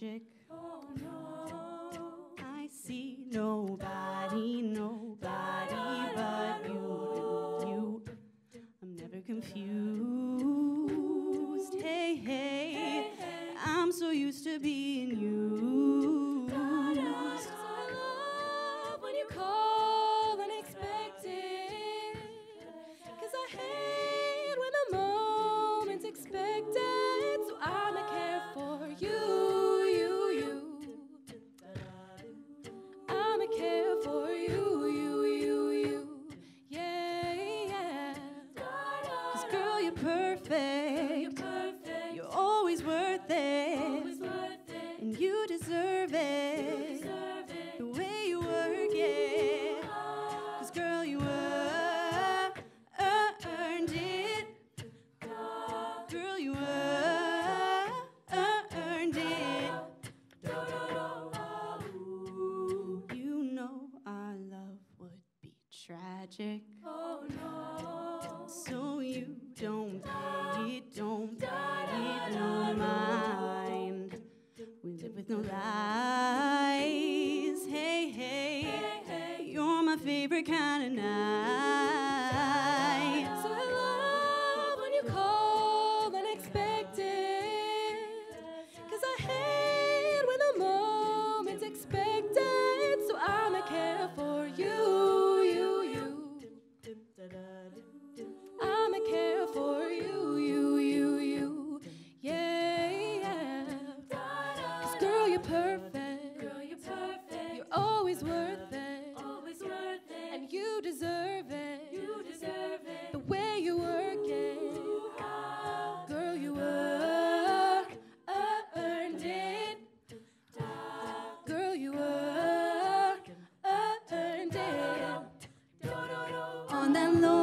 magic. Oh no. I see nobody, nobody but you. you. I'm never confused. Hey, hey, I'm so used to being you. perfect. You're, always worth it. And you deserve it. The way you work it. Cause girl, you uh, uh, earned it. Girl, you were earned it. You know our love would be tragic. Oh. With no lies. Hey, hey, you're my favorite kind of night. So I love when you call unexpected. Cause I hate when the moment's expected. So I'ma care for you, you, you. Perfect. Girl, you're perfect. You're always worth it. Always worth it. And you deserve it. You deserve it. The way you work it. Girl, you work, earned it. Girl, you work, earned it. On that low